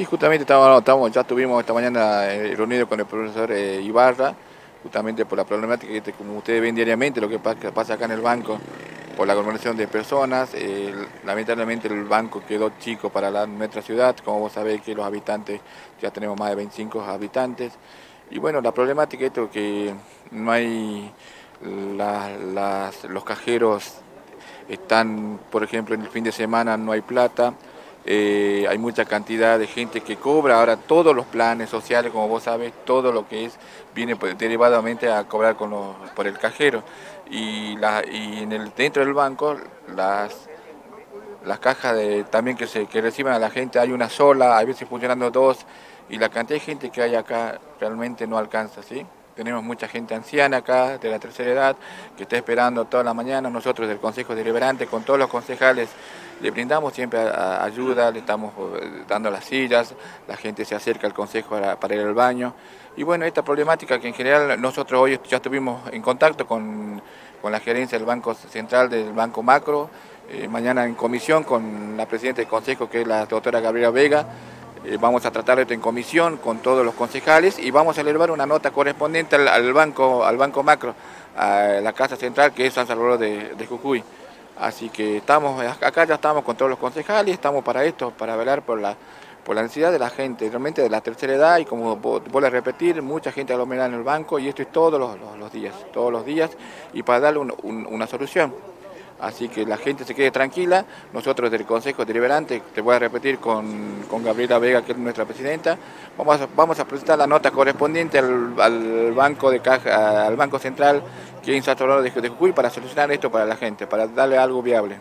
Sí, justamente estamos, ya tuvimos esta mañana eh, reunido con el profesor eh, Ibarra, justamente por la problemática que como ustedes ven diariamente, lo que pasa acá en el banco, por la aglomeración de personas, eh, lamentablemente el banco quedó chico para nuestra ciudad, como vos sabés que los habitantes, ya tenemos más de 25 habitantes, y bueno, la problemática es que no hay los cajeros están, por ejemplo, en el fin de semana no hay plata, eh, hay mucha cantidad de gente que cobra ahora todos los planes sociales, como vos sabes, todo lo que es viene pues, derivadamente a cobrar con por el cajero. Y, la, y dentro del banco, las, las cajas de, también que, se, que reciben a la gente, hay una sola, a veces funcionando dos, y la cantidad de gente que hay acá realmente no alcanza, ¿sí? Tenemos mucha gente anciana acá, de la tercera edad, que está esperando toda la mañana. Nosotros del Consejo Deliberante, con todos los concejales, le brindamos siempre ayuda, le estamos eh, dando las sillas, la gente se acerca al Consejo para, ir al baño. Y bueno, esta problemática que en general nosotros hoy ya estuvimos en contacto con, la gerencia del Banco Central, del Banco Macro, eh, mañana en comisión con la presidenta del Consejo, que es la doctora Gabriela Vega, eh, vamos a tratar esto en comisión con todos los concejales y vamos a elevar una nota correspondiente al, banco, al banco macro, a la Casa Central que es San Salvador de, Jujuy. Así que estamos, acá ya estamos con todos los concejales, estamos para esto, para velar por la, por la necesidad de la gente, realmente de la tercera edad y como vuelvo a repetir, mucha gente aglomerada en el banco y esto es todos los, días, todos los días y para darle una solución. Así que la gente se quede tranquila. Nosotros del Consejo Deliberante, te voy a repetir con, Gabriela Vega, que es nuestra presidenta, vamos a, vamos a presentar la nota correspondiente al, Banco de Caja, al Banco Central que es en de, de Jujuy para solucionar esto para la gente, para darle algo viable.